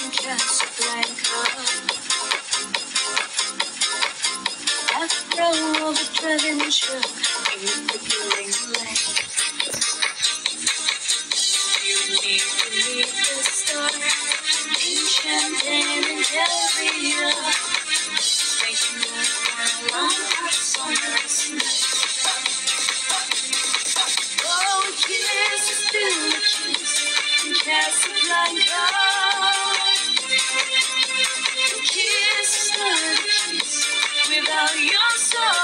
you just a blanket. After all the driving you the feeling blank. You leave beneath the star, enchanting and Delvia. Making us a long hot summer's night. Oh, kiss still a kiss in Casablanca. go.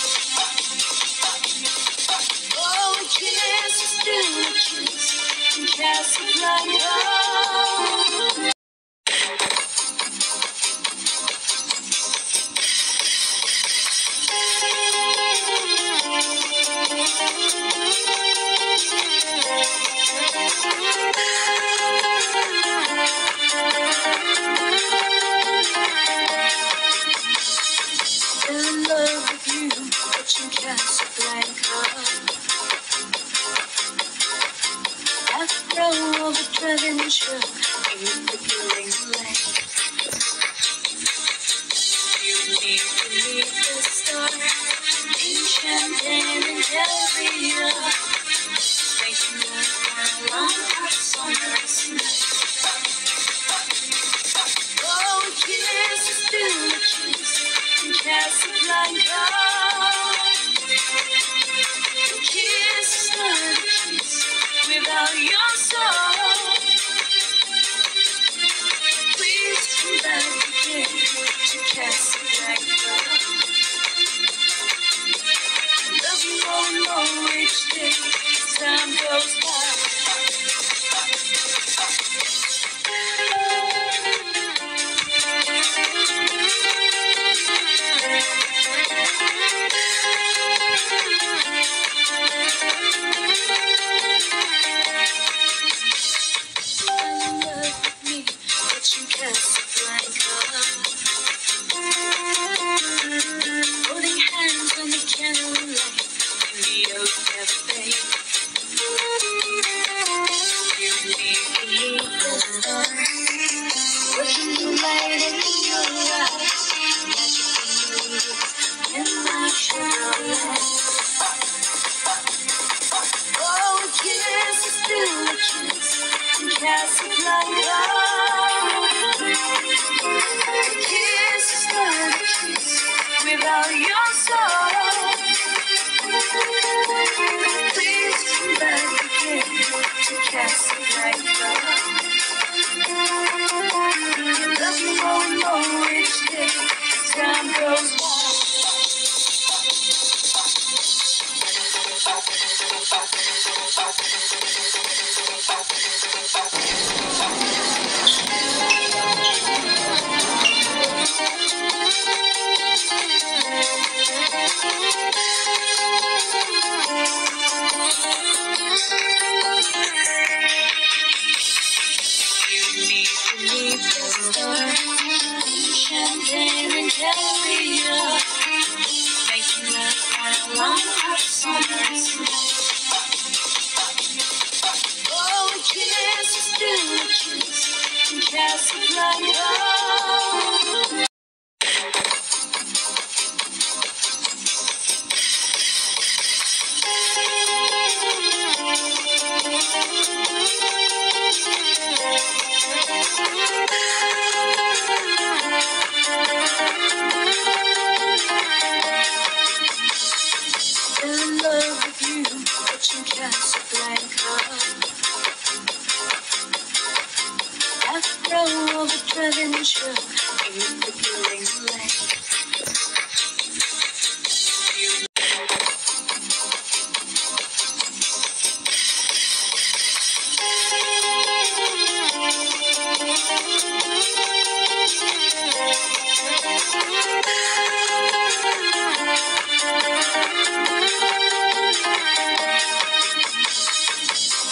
adventure.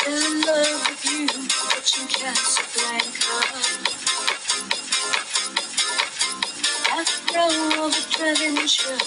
In love with you, but you can't another mission.